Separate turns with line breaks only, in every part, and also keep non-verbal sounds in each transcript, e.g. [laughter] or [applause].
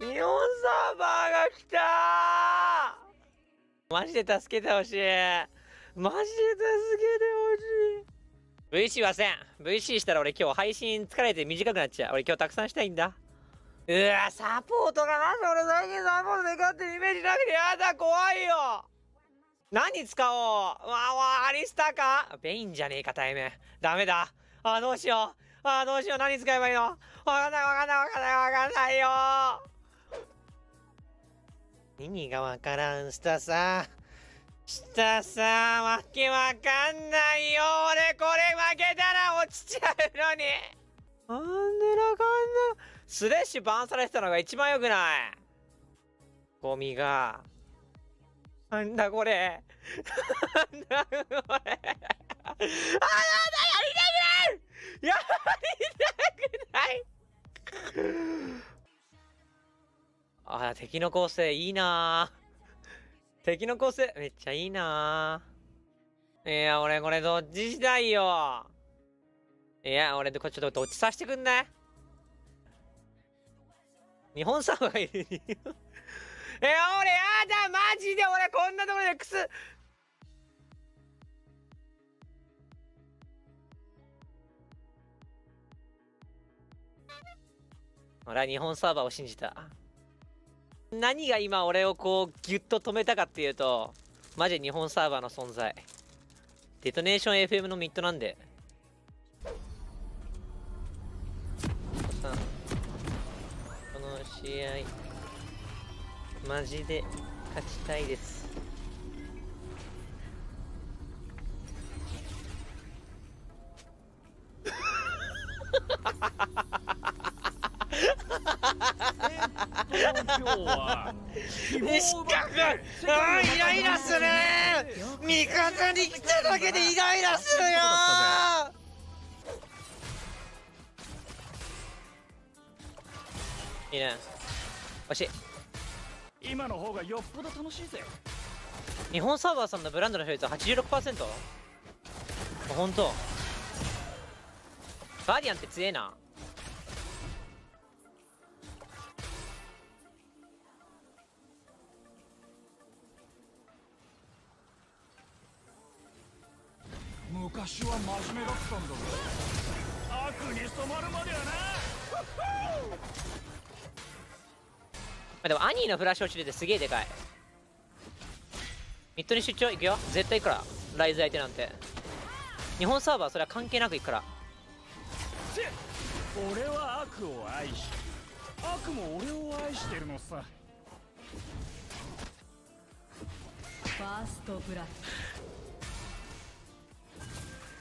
日本サーバーが来たマジで助けてほしい。マジで助けてほしい。VC はせん。VC したら俺今日配信疲れて短くなっちゃう。俺今日たくさんしたいんだ。うわサポートがなんで俺最近サポートで勝ってイメージなくて。やだ怖いよ。何使おう。わわアリスタか？ベインじゃねえか対面ダメだ。あどうしよう。あどうしよう。何使えばいいの？わかんないわかんないわかんないわかんないよ意味がわからんしたさ。したさわけわかんないよ。俺これ負けたら落ちちゃうのに。なんでなかんなスレッシュバンされてたのが一番良くない？ゴミが。なんだこれ？なんだこれ？あやだやりたくない！やりたくないあ敵の構成いいな敵の構成めっちゃいいないや俺これどっちしたいよ。いや俺これちょっとどっちさせてくんない日本サーバーがいるえ俺やだマジで俺こんなところでくす俺は日本サーバーを信じた。何が今俺をこうギュッと止めたかっていうとマジ日本サーバーの存在。デトネーション FM のミッドなんで。この試合マジで勝ちたいです。[laughs] 西角あイライラする味方に来ただけでイライラするよ。い。い。ね惜しい。
今の方がよっぽど楽しい。ぜ
日本サーバーさんのブランドの比率は 86%? 本当ガーディアンって強えな
昔は真面目だったんだ。ぞ悪に染まるまではな。
まあでもアニーのフラッシュ落ちるってすげえでかい。ミッドに出張行くよ。絶対行くから。ライズ相手なんて。日本サーバーそれは関係なく行くから。
俺は悪を愛し悪も俺を愛してるのさ。
ファーストブラッ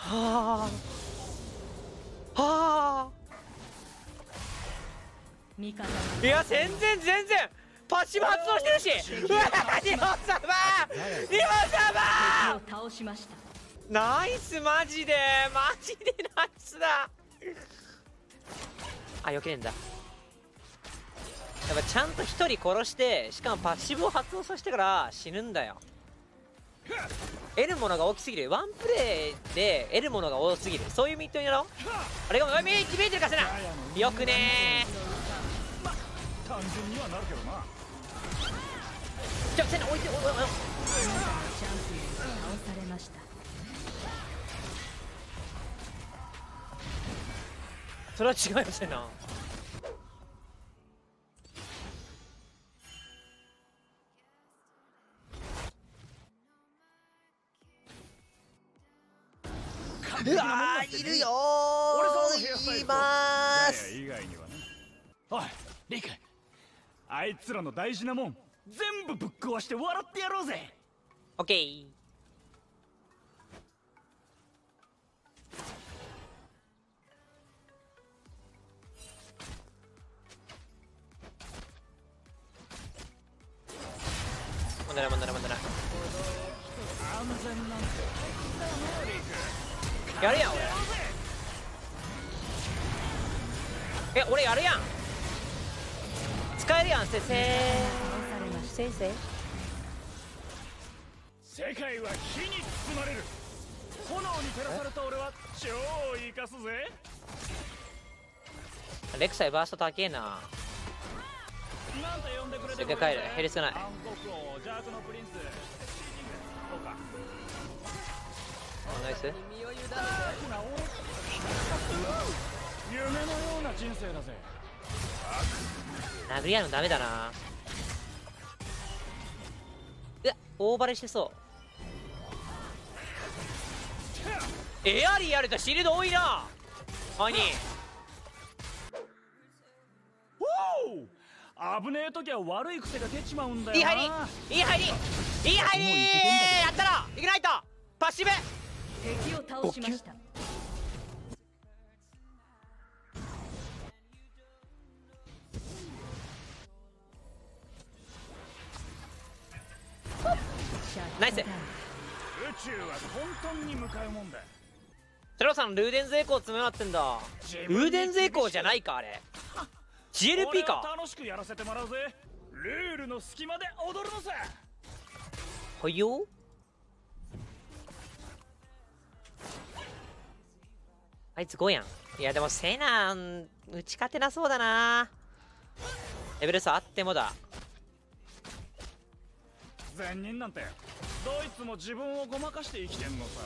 はあ。はあ。いや全然全然。パッシブ発動してるし。うわ日本サバー日本サーバー
を倒しました
ナイスマジで。マジでナイスだ。あ避けねんだ。やっぱちゃんと1人殺してしかもパッシブを発動させてから死ぬんだよ。得るものが大きすぎる。ワンプレイで得るものが多すぎる。そういうミッドにやろう。あれが見えてるかせなよくね
単純にはなるけどな。
ーちょせな置いておいおいおいそれは違いますよなうわーいるよ
俺様のヘアスタイル
います
以外には。ねおいリクあいつらの大事なもん全部ぶっ壊して笑ってやろうぜ。
オッケー。問題ない問題ないやるやん俺。え俺やるやん。使えるやんせせ
倒されました
せいせい。
世界は火に包まれる。炎に照らされた俺は超生かすぜ。
レクサイバースト高えな。
なんて呼んでくれて
一回帰る。ヘルスない。
暗黒王邪悪のプリンス
ナイス。
夢のような人生だぜ。
殴り合うのダメだな。うわ大バレしてそう。エアリーやるとシールド多いな。兄
おお危ねえ時は悪い癖が出ちまうんだよな。い
い入りいい入りいい入りやったらイグナイトパッシブ
敵を倒しました。
ナイス。
宇宙は混沌に向かうもんだ。
テロさんルーデンズエコー詰め回ってんだ。ルーデンズエコーじゃないかあれ。GLP か。
楽しくやらせてもらうぜ。ルールの隙間で踊るのさ。
はいよあいつ5やん。いやでもセナン打ち勝てなそうだな。レベル差あってもだ。
善人なんてどいつも自分をごまかして生きてんのさ。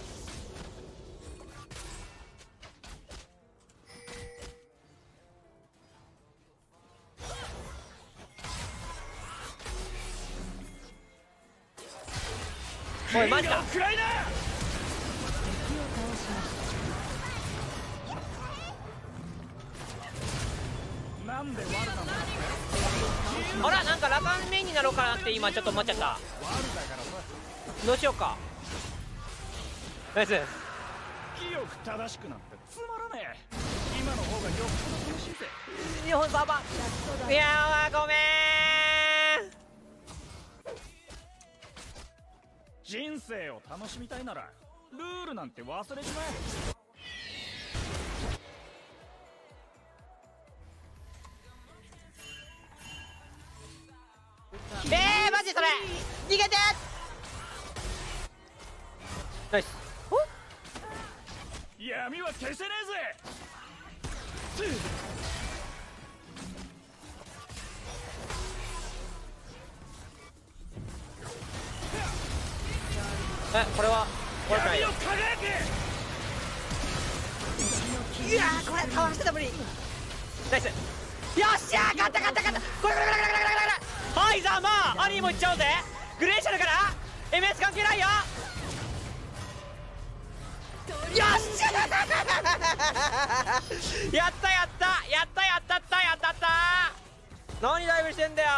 おいマジかあらなんかラカンメインになろうかなって今ちょっと思っちゃった。どうしようか。ナイス。
清く正しくなんてつまらねえ。今の方がよっぽど楽しいぜ。
日本サーバー。いやーごめん。
人生を楽しみたいならルールなんて忘れちまえ
えげて。ナイス。
闇は消せねえぜ。
えこれはこれくない。よ
闇を輝け。
いやーこれかわしてた無理ナイス。よっしゃー勝った勝った勝った。これこれこれこれこれこれこれ。はいじゃあまあアニーもいっちゃおうぜグレーシャルから MS 関係ないよ。よっしゃ！ー [laughs] やったやった！やったやったった！やったった！何ダイブしてんだよ！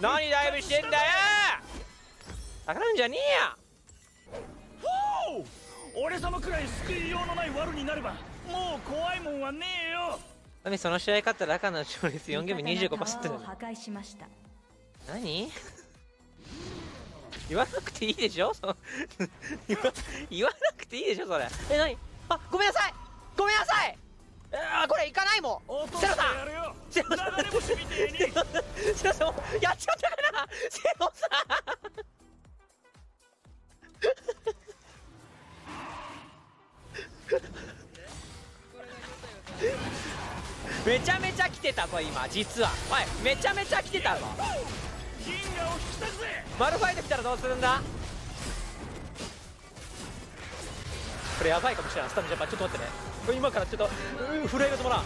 何ダイブしてんだよ！かるんじゃねえや
俺様くらい救いようのない悪になればもう怖いもんはねえよ！
ダメその試合勝ったら赤の勝率4ゲーム
味方が
25%だ
破壊しました。
何？言わなくていいでしょ？そう言わ言わなくていいでしょそれ。え何？あごめんなさい！ごめんなさい！あーこれいかないもん。セロさん。セロさん。[laughs] セロさんやっちゃったかな。セロさん。めちゃめちゃ来てたぞ今。実は。はいめちゃめちゃ来てたぞマルファイト来たらどうするんだ？これやばいかもしれない。スタミジャパンちょっと待ってね。これ今からちょっと震えが止まらん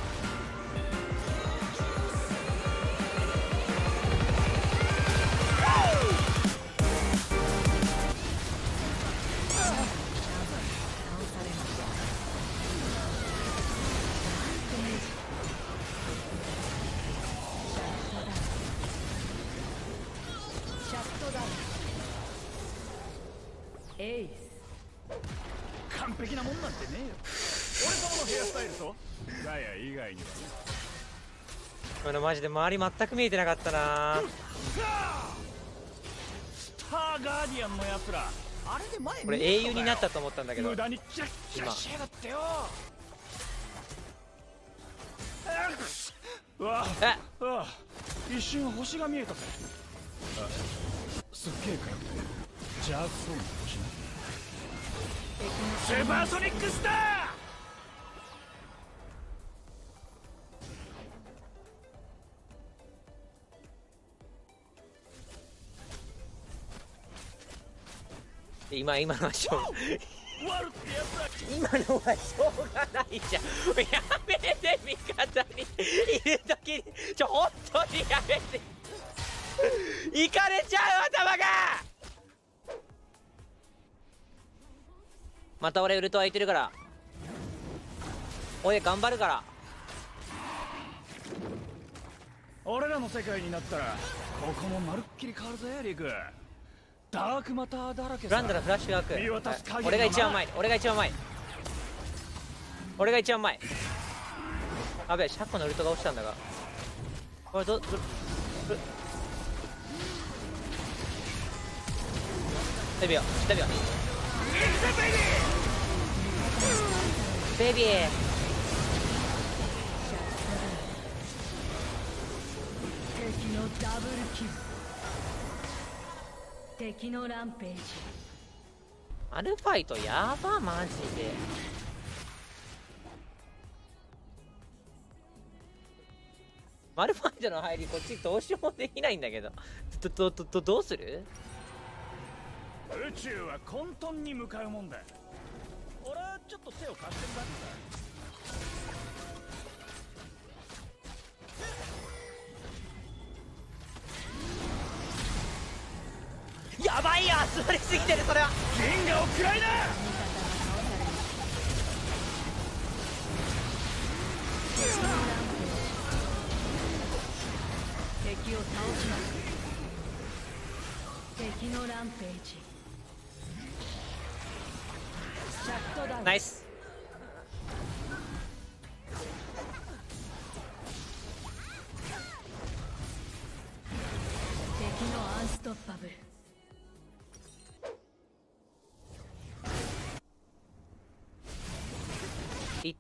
マジで周り全く見えてなかったな。
スターガーディアンのやつら。あれで前
これ英雄になったと思ったんだけど。
無駄にキラッキラしやがってよ。あ一瞬星が見えたぜ。あすっげえから邪悪そうな星なスーパーソニックスター
今今のはしょう今のはしょうがないじゃん。やめて味方に。いる時にちょ本当にやめて。いかれちゃう頭が。また俺ウルト空いてるから。おい頑張るから。
俺らの世界になったらここもまるっきり変わるぜリク。ダークマターだらけさ。
ランドのフラッシュが開
見
く俺が一番前俺が一番前俺が一番前あべえシャッコのウルトが落ちたんだが。これどどどデビューデビューベビー
敵のダブルキル敵のランページ。
アルファイトやばマジで。マルファイトの入りこっちどうしようもできないんだけど。どどどどどうする？
宇宙は混沌に向かうもんだ。俺はちょっと手を貸してるだけだ。
やばいよ集まりすぎてるそれは。
銀河を食らいな！
敵を倒します。敵のランページ。シャットダウン
ナイス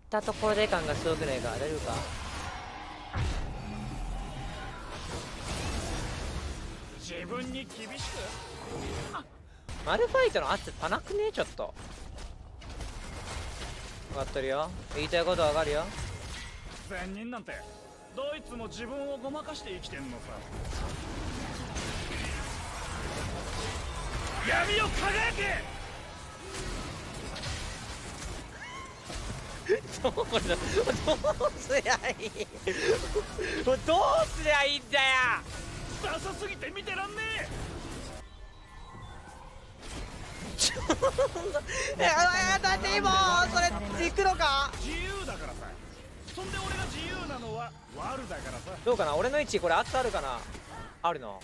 ったところで感がすごくないか大丈夫か？
自分に厳しく？
マルファイトの圧足なくね？ちょっと。分かってるよ。言いたいことわかるよ。
善人なんてどいつも自分をごまかして生きてんのさ。闇を輝け
どうどうすりゃいいどうすりゃいいんだよ。
ダサすぎて見てらんね
え。あだって今それ行くのか
自由だからさそんで俺が自由なのはワルだからさ
どうかな俺の位置これ圧あるかな。あるの。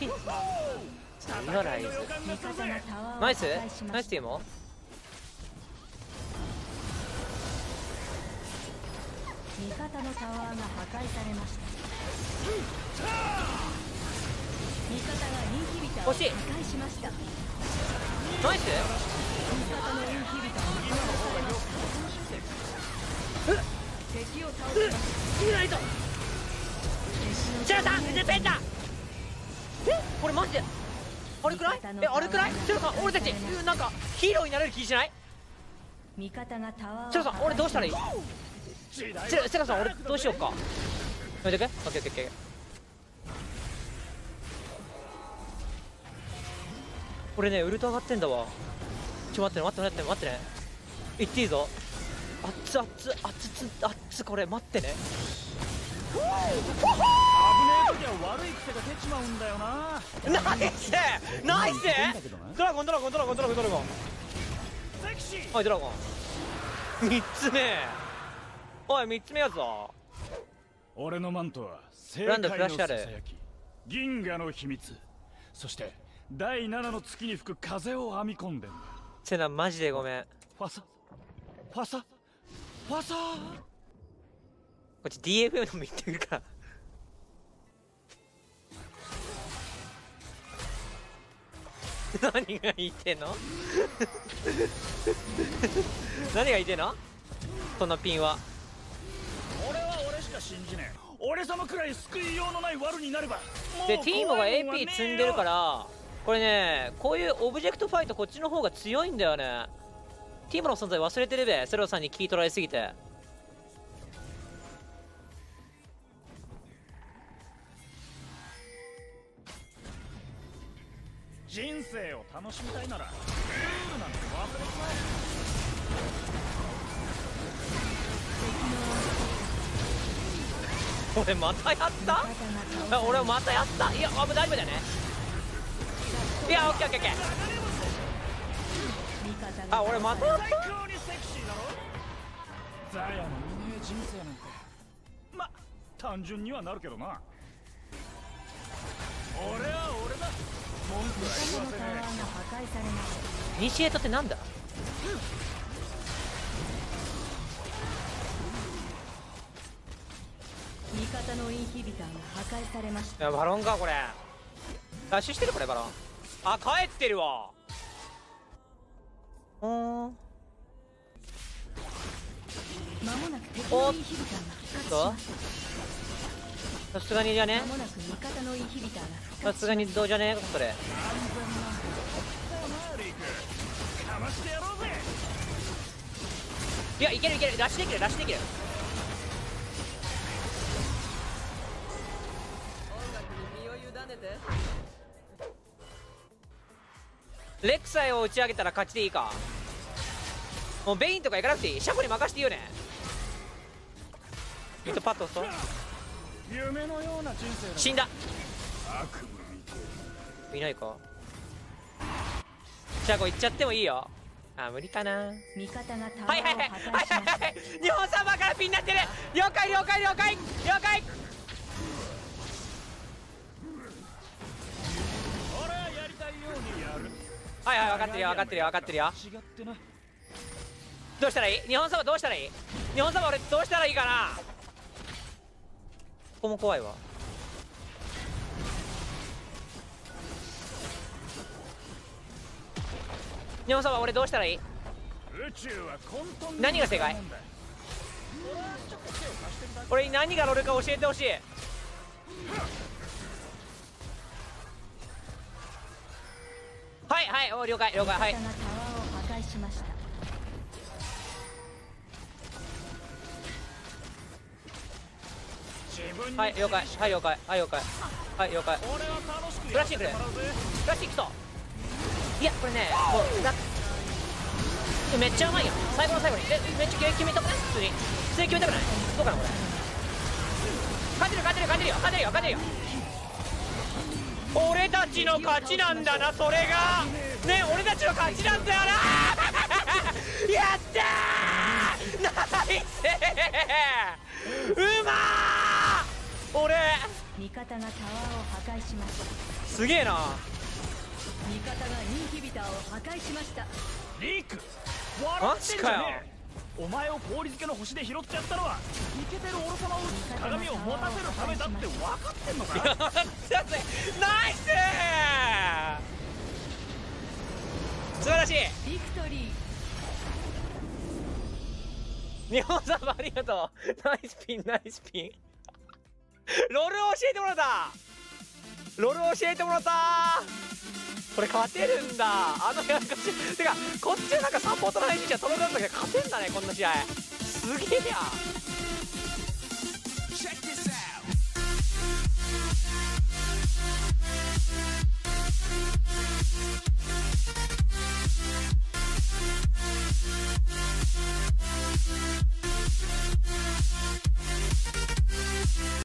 リアライズナイス。ナイスティーモ
味方のタワーが破壊されました味方がインヒビターを。破
欲しい。
壊しました
ナイス。
方のインヒビターが破壊されました敵を倒しました
チェラさんペンタこれマジで？あれくらい？えあれくらい？チェラさん俺たちうんなんかヒーローになれる気しない？
味方がタワーを
チェラさん俺どうしたらいい？チェラチェラさん俺どうしようか？やめてくオッケーオッケーオッケー。俺ねウルト上がってんだわ。ちょ待ってね待ってね待ってね。待ってねいっていいぞ。あっつあっつあっつつあっつこれ待ってね
時は悪い癖が出ちまうんだよな
ナイスナイスドラゴンドラゴンドラゴンドラゴンドラゴン
セクシー
はいドラゴン3つ目おい3つ目やぞ
俺のマントは正
ランド
解のささやき銀河の秘密そして第7の月に吹く風を編み込んでんだ
セナマジでごめん
ファサファサファサ
こっち DFM も言ってくるから何が言いてんの？[laughs] 何が言いてんの？そのピンは。
俺は俺しか信じねえ。俺様くらい救いようのない悪になれば
でティーモが AP 積んでるからこれねこういうオブジェクトファイトこっちの方が強いんだよね。ティーモの存在忘れてるべ。セロさんに気い取られすぎて
人生を楽しみたいならルールなんて忘れちま
俺またやった？あ俺またやった？いやあもう大丈夫だよね。いやオッケーオッケーオッケー。あ俺またやっ
え最高にセクシーだろ。ザヤのいねえ人生なんて。ま単純にはなるけどな。俺は俺だ
イニシエートってなんだ？
味方のインヒビターが破壊されまし
いやバロンかこれ。ラッシュしてるこれバロン。あ帰ってるわ。うーん。
た間もなく敵のインヒビターが復活し
と。
ます
さすがにじゃね？さすがにどうじゃね？それ。いやいけるいける。ラッシュできる。ラッシュできるレクサイを打ち上げたら勝ちでいいか。もうベインとか行かなくていい。シャコに任せていいよね。ミッドパッドと
夢のような人生
死んだ。
悪夢見て
いないかシャコ行っちゃってもいいよ。あ無理かな。
味方がタワーを
はいはいはいはいはいはい。日本サーバーからピンになってる。了解了解了解。了解。
はい
はい分かってるよ分かってるよ分かってるよ。どうしたらいい？日本サーバーどうしたらいい？日本サーバー俺どうしたらいいかな？ここも怖いわ。日本サーバー俺どうしたらいい？何が正解？俺に何が乗るか教えてほしい？はいはいお了解了解はいはい了解。はい了解。はい了解。はい了解。
俺は楽しく
フラッシュくれ
やってもらうぜ
フラッシュいくといやこれねもうだめっちゃうまいよ。最後の最後に。えめっちゃ決めたくない？普通に。普通に決めたくない？どうかなこれ。勝てる勝てる勝てるよ。勝てるよ勝てるよ。俺たちの勝ちなんだなそれが。ね俺たちの勝ちなんだよな。[laughs] やったー！[laughs] ナイス！[laughs] うまー！俺。
味方がタワーを破壊しました。
すげえな。
味方がインヒビターを破壊しました。
リーク。笑ってんお前を氷漬けの星で拾ってやったのはイケてるオロ様を鏡を持たせるためだって分かってんのか？
やったぜナイス！素晴らしい。
ビクトリー。
日本サーバーありがとう。ナイスピンナイスピン [laughs] ロールを教えてもらった。ロールを教えてもらった。これ勝てるんだ。あのやらかしてかこっちなんかサポートの配信者止めたんだけど勝てんだねこんな試合。すげえや。